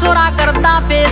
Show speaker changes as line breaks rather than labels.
चोरा करता पेश पे